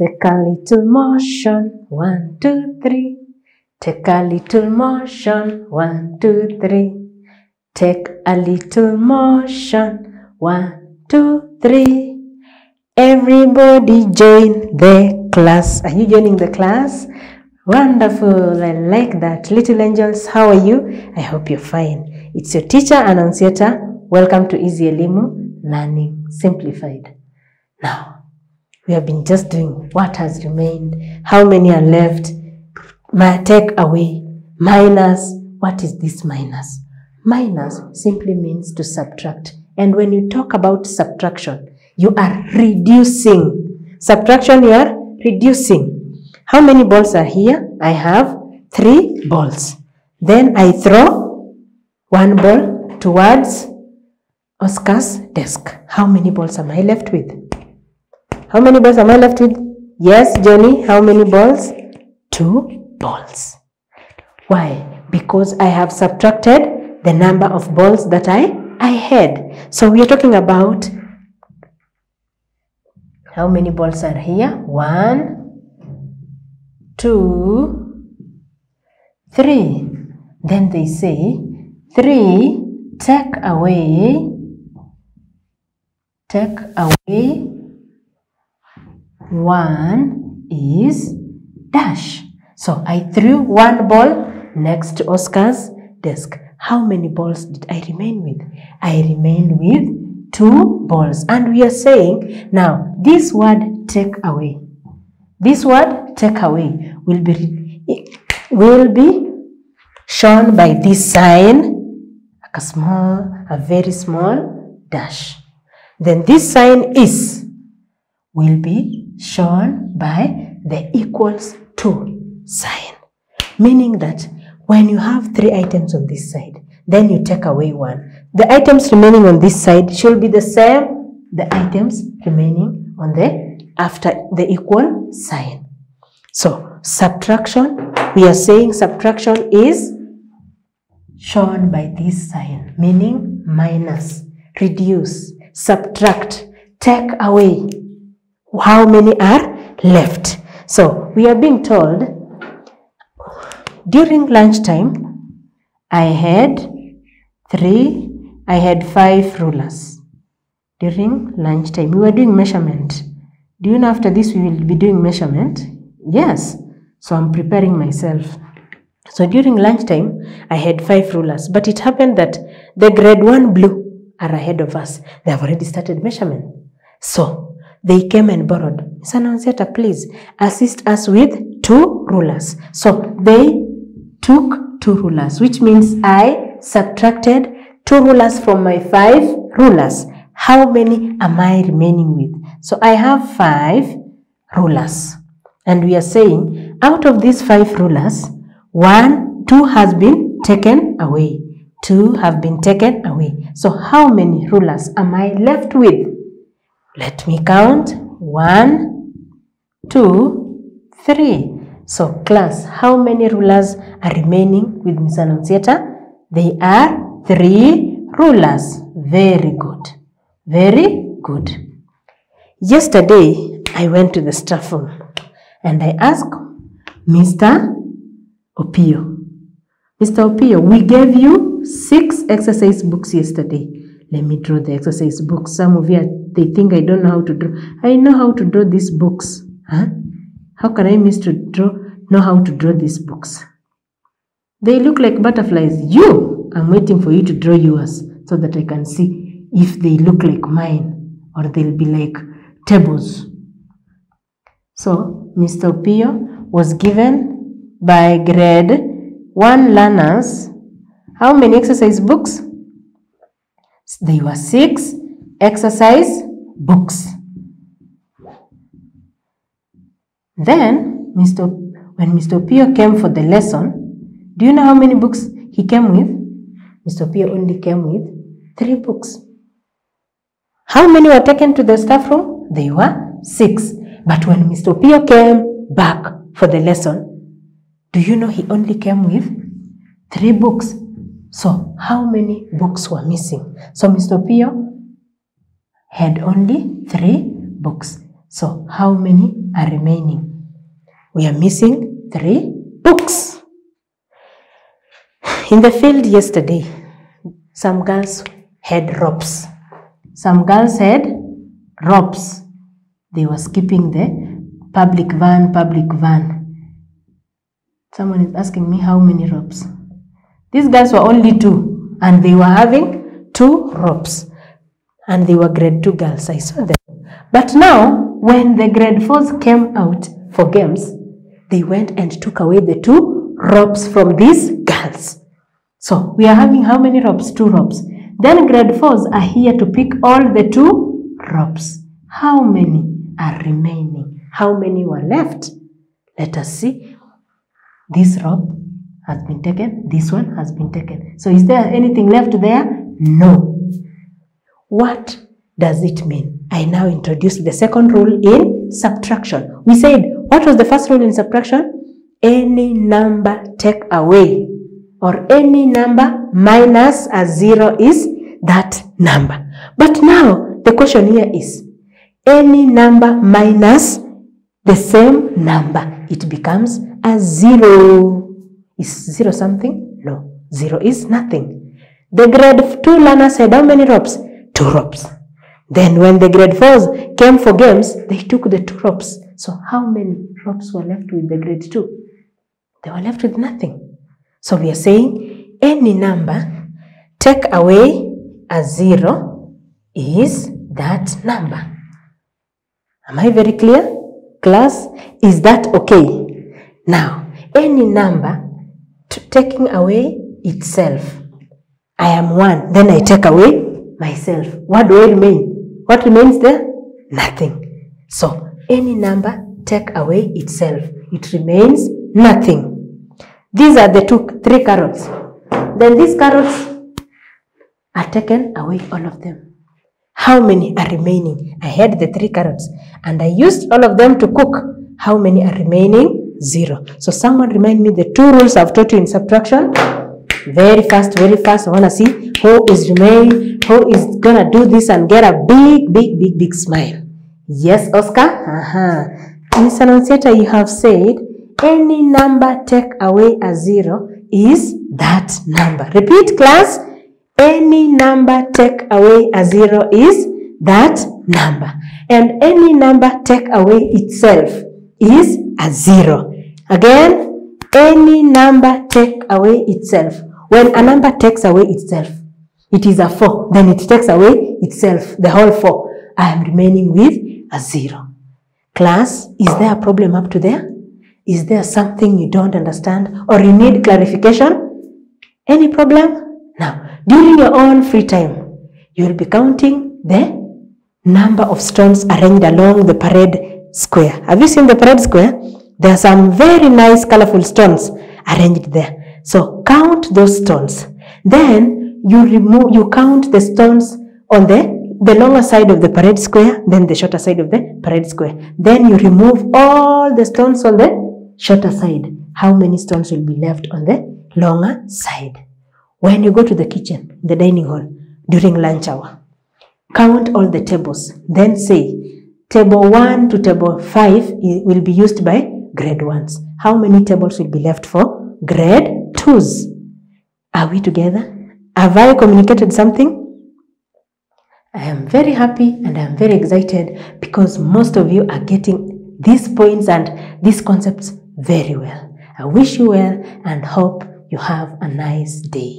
Take a little motion. One, two, three. Take a little motion. One, two, three. Take a little motion. One, two, three. Everybody join the class. Are you joining the class? Wonderful. I like that. Little angels, how are you? I hope you're fine. It's your teacher, Annunciata. Welcome to Easy Elimu Learning Simplified. Now, we have been just doing what has remained, how many are left, my take away, minus. What is this minus? Minus simply means to subtract. And when you talk about subtraction, you are reducing. Subtraction, you are reducing. How many balls are here? I have three balls. Then I throw one ball towards Oscar's desk. How many balls am I left with? How many balls am I left with? Yes, Johnny, how many balls? Two balls. Why? Because I have subtracted the number of balls that I, I had. So we are talking about how many balls are here? One, two, three. Then they say three take away take away one is dash. So I threw one ball next to Oscar's desk. How many balls did I remain with? I remained with two balls. And we are saying now this word take away. This word take away will be will be shown by this sign, like a small, a very small dash. Then this sign is will be shown by the equals to sign. Meaning that when you have three items on this side, then you take away one. The items remaining on this side should be the same, the items remaining on the after the equal sign. So subtraction, we are saying subtraction is shown by this sign, meaning minus, reduce, subtract, take away. How many are left? So we are being told during lunchtime, I had three, I had five rulers. During lunchtime, we were doing measurement. Do you know after this we will be doing measurement? Yes. So I'm preparing myself. So during lunchtime, I had five rulers, but it happened that the grade one blue are ahead of us. They have already started measurement. So they came and borrowed. Miss Annunciata, please assist us with two rulers. So they took two rulers, which means I subtracted two rulers from my five rulers. How many am I remaining with? So I have five rulers. And we are saying out of these five rulers, one, two has been taken away. Two have been taken away. So how many rulers am I left with? Let me count. One, two, three. So class, how many rulers are remaining with Miss Annunciata? They are three rulers. Very good. Very good. Yesterday, I went to the staff room and I asked Mr. Opio. Mr. Opio, we gave you six exercise books yesterday. Let me draw the exercise books. Some of you, they think I don't know how to draw. I know how to draw these books. Huh? How can I miss to draw, know how to draw these books? They look like butterflies. You, I'm waiting for you to draw yours so that I can see if they look like mine or they'll be like tables. So, Mr. Pio was given by grade 1 learners how many exercise books? They were six exercise books. Then, Mr. when Mr. Pio came for the lesson, do you know how many books he came with? Mr. Pio only came with three books. How many were taken to the staff room? They were six. But when Mr. Pio came back for the lesson, do you know he only came with three books? So, how many books were missing? So, Mr. Pio had only three books. So how many are remaining? We are missing three books. In the field yesterday, some girls had ropes. Some girls had ropes. They were skipping the public van, public van. Someone is asking me how many ropes. These girls were only two, and they were having two ropes. And they were grade two girls. I saw them. But now, when the grade fours came out for games, they went and took away the two ropes from these girls. So we are having how many ropes? Two ropes. Then grade fours are here to pick all the two ropes. How many are remaining? How many were left? Let us see. This rope has been taken. This one has been taken. So is there anything left there? No. What does it mean? I now introduce the second rule in subtraction. We said, what was the first rule in subtraction? Any number take away or any number minus a zero is that number. But now the question here is any number minus the same number, it becomes a zero. Is zero something? No, zero is nothing. The grade 2 learners had how many ropes? Two ropes. Then when the grade 4s came for games, they took the two ropes. So how many ropes were left with the grade 2? They were left with nothing. So we are saying any number take away a zero is that number. Am I very clear? Class, is that okay? Now, any number taking away itself. I am one, then I take away myself. What do I remain? What remains there? Nothing. So, any number take away itself. It remains nothing. These are the two, three carrots. Then these carrots are taken away, all of them. How many are remaining? I had the three carrots and I used all of them to cook. How many are remaining? Zero. So someone remind me the two rules I've taught you in subtraction. Very fast, very fast. I want to see who is who is gonna do this and get a big, big, big, big smile. Yes, Oscar? Uh-huh. Miss Annunciata, you have said any number take away a zero is that number. Repeat, class. Any number take away a zero is that number. And any number take away itself is a zero. Again, any number take away itself. When a number takes away itself, it is a 4. Then it takes away itself, the whole 4. I am remaining with a 0. Class, is there a problem up to there? Is there something you don't understand or you need clarification? Any problem? Now, during your own free time, you will be counting the number of stones arranged along the parade square. Have you seen the parade square? There are some very nice colorful stones arranged there. So count those stones. Then you remove, you count the stones on the the longer side of the parade square, then the shorter side of the parade square. Then you remove all the stones on the shorter side. How many stones will be left on the longer side? When you go to the kitchen, the dining hall, during lunch hour, count all the tables. Then say, table 1 to table 5 will be used by grade 1s. How many tables will be left for grade 2s? Are we together? Have I communicated something? I am very happy and I am very excited because most of you are getting these points and these concepts very well. I wish you well and hope you have a nice day.